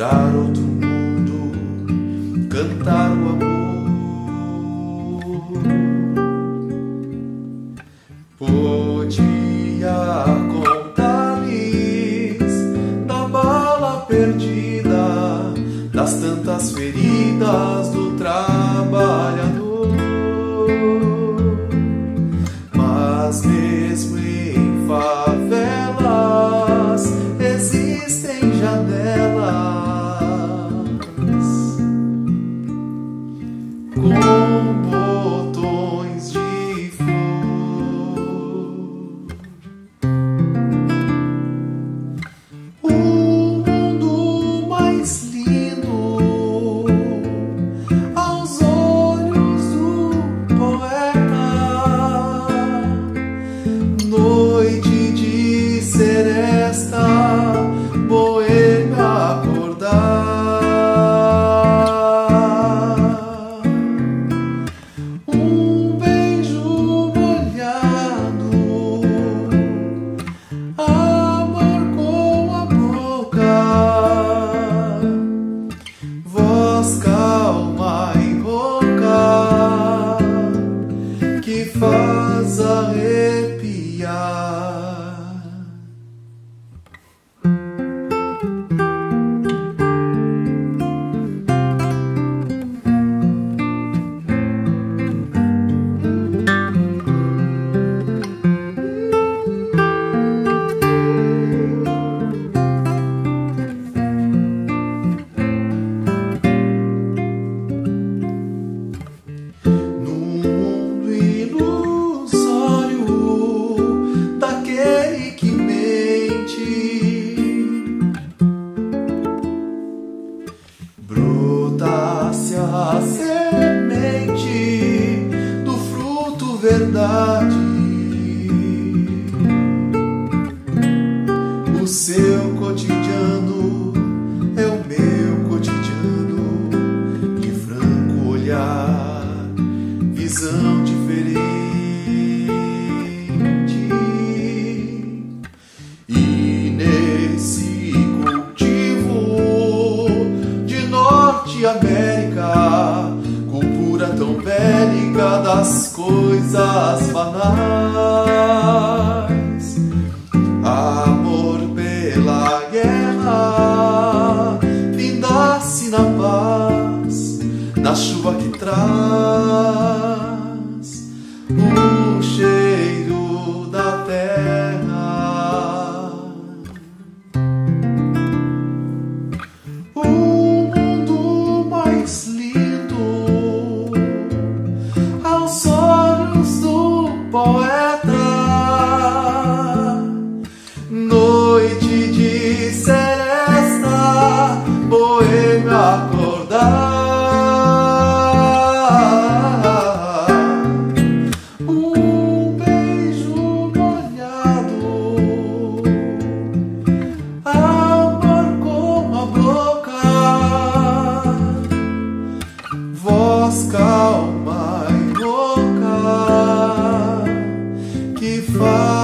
mostrar outro mundo, cantar o amor. Podia contar-lhes da bala perdida, das tantas feridas do trabalhador, mas mesmo a semente do fruto verdade. O seu bélica das coisas banais. Amor pela guerra, vindasse na paz, na chuva que traz. poeta. Noite de seresta, boêmio acordar. Um beijo molhado, amor como a boca, voz calma. faz.